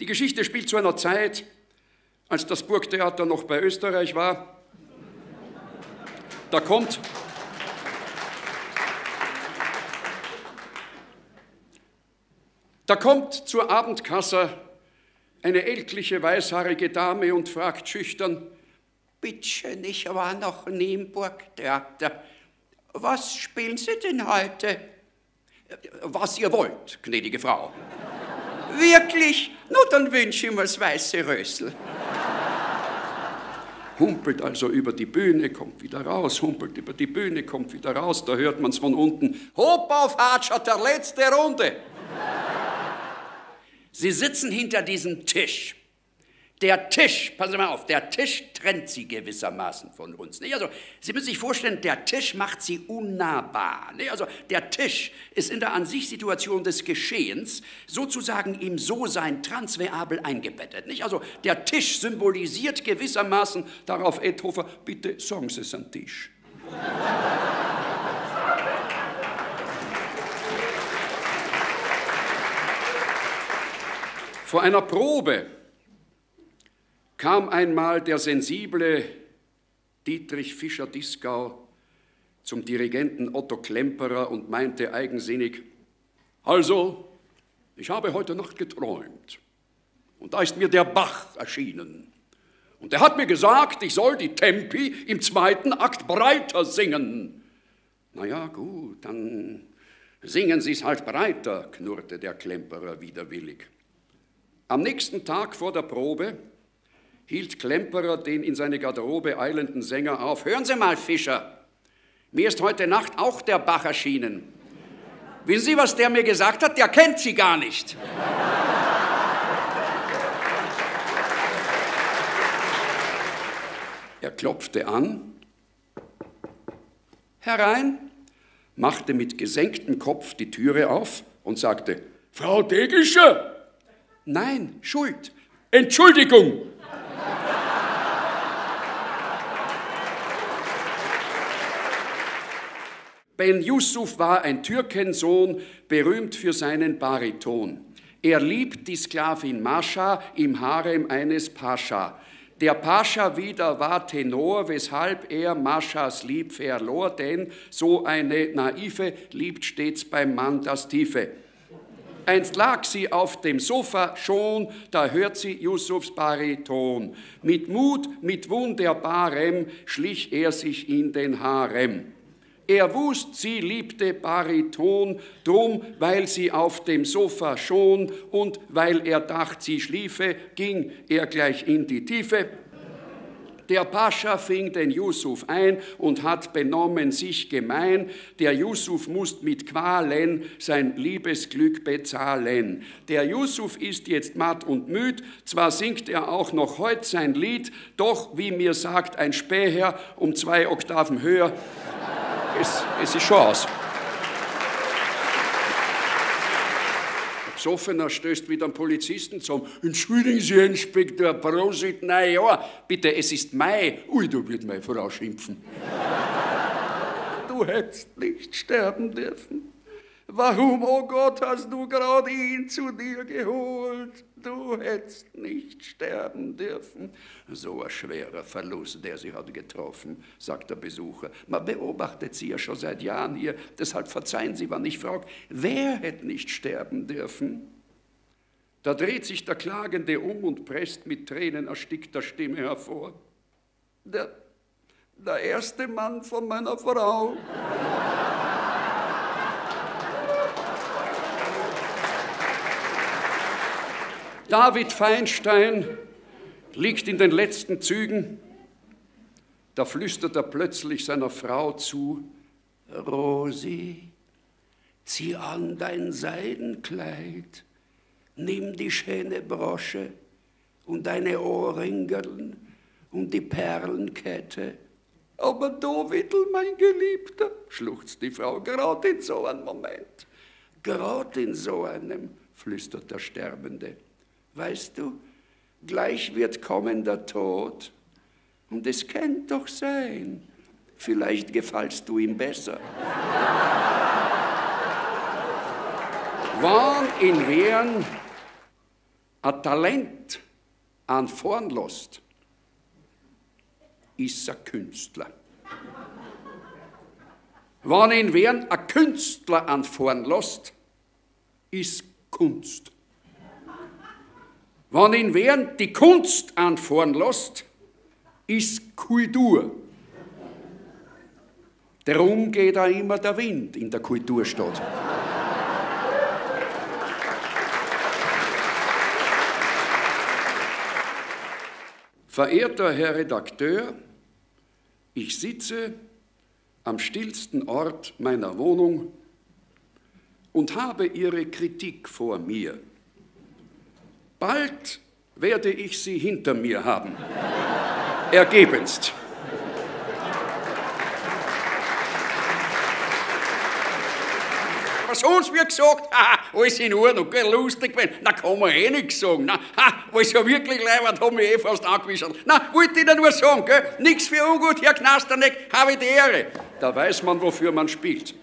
Die Geschichte spielt zu einer Zeit, als das Burgtheater noch bei Österreich war. Da kommt Da kommt zur Abendkasse eine ältliche, weißhaarige Dame und fragt schüchtern, Bittchen, ich war noch nie im Burgtheater. Was spielen Sie denn heute? Was ihr wollt, gnädige Frau. Wirklich? Nur dann wünsche ich mir das weiße Rösel. Humpelt also über die Bühne, kommt wieder raus, humpelt über die Bühne, kommt wieder raus, da hört man es von unten. Hopp auf, Hatscher, der letzte Runde. Sie sitzen hinter diesem Tisch. Der Tisch, passen Sie mal auf, der Tisch trennt Sie gewissermaßen von uns. Nicht? Also, Sie müssen sich vorstellen, der Tisch macht Sie unnahbar. Nicht? Also, der Tisch ist in der An sich-Situation des Geschehens sozusagen im So-Sein transveabel eingebettet. Nicht? Also, der Tisch symbolisiert gewissermaßen darauf, Edhofer, bitte sagen Sie es an Tisch. Vor einer Probe kam einmal der sensible Dietrich Fischer-Dieskau zum Dirigenten Otto Klemperer und meinte eigensinnig, also, ich habe heute Nacht geträumt und da ist mir der Bach erschienen. Und er hat mir gesagt, ich soll die Tempi im zweiten Akt breiter singen. Na ja, gut, dann singen Sie es halt breiter, knurrte der Klemperer widerwillig. Am nächsten Tag vor der Probe hielt Klemperer den in seine Garderobe eilenden Sänger auf. Hören Sie mal, Fischer, mir ist heute Nacht auch der Bach erschienen. Wissen Sie, was der mir gesagt hat? Der kennt Sie gar nicht. Er klopfte an, herein, machte mit gesenktem Kopf die Türe auf und sagte, Frau Degischer, Nein, Schuld. Entschuldigung. Ben Yusuf war ein Türkensohn, berühmt für seinen Bariton. Er liebt die Sklavin Mascha im Harem eines Pascha. Der Pascha wieder war Tenor, weshalb er Maschas Lieb verlor, denn so eine Naive liebt stets beim Mann das Tiefe. Einst lag sie auf dem Sofa schon, da hört sie Yusufs Bariton. Mit Mut, mit Wunderbarem schlich er sich in den Harem. Er wusst, sie liebte Bariton, drum, weil sie auf dem Sofa schon und weil er dacht, sie schliefe, ging er gleich in die Tiefe. Der Pascha fing den Yusuf ein und hat benommen sich gemein. Der Yusuf muss mit Qualen sein Liebesglück bezahlen. Der Yusuf ist jetzt matt und müd, zwar singt er auch noch heut sein Lied, doch, wie mir sagt ein Späher, um zwei Oktaven höher, es, es ist schon aus. Besoffener stößt wieder einen Polizisten zum. Entschuldigen Sie, Inspektor, Prosit, na ja, bitte, es ist Mai. Ui, da wird meine Frau schimpfen. du hättest nicht sterben dürfen. Warum, oh Gott, hast du gerade ihn zu dir geholt? Du hättest nicht sterben dürfen. So ein schwerer Verlust, der sie hat getroffen, sagt der Besucher. Man beobachtet sie ja schon seit Jahren hier, deshalb verzeihen Sie, wann ich frage, wer hätte nicht sterben dürfen? Da dreht sich der Klagende um und presst mit Tränen erstickter Stimme hervor. Der, der erste Mann von meiner Frau. David Feinstein liegt in den letzten Zügen, da flüstert er plötzlich seiner Frau zu, Rosi, zieh an dein Seidenkleid, nimm die schöne Brosche und deine Ohrringeln und die Perlenkette. Aber Dovidl, mein Geliebter, schluchzt die Frau, gerade in so einem Moment, gerade in so einem, flüstert der Sterbende. Weißt du, gleich wird kommen der Tod. Und es könnte doch sein, vielleicht gefallst du ihm besser. Wann in Wehren ein Talent an vorn lässt, ist ein Künstler. Wenn ihn wer ein Künstler an vorn lässt, ist Kunst. Wenn ihn wer die Kunst anfahren lässt, ist Kultur. Darum geht auch immer der Wind in der Kulturstadt. Verehrter Herr Redakteur, ich sitze am stillsten Ort meiner Wohnung und habe Ihre Kritik vor mir. Bald werde ich sie hinter mir haben. Ergebenst. Was uns wird gesagt, ha, alles in Ordnung, gell, lustig wenn, na kann man eh nichts sagen. Na, ha, was ja wirklich leibert, hat mich eh fast angewiesen. Na, wollte ich dir nur sagen, gell, nichts für ungut, Herr Knasterneck, habe ich die Ehre. Da weiß man, wofür man spielt.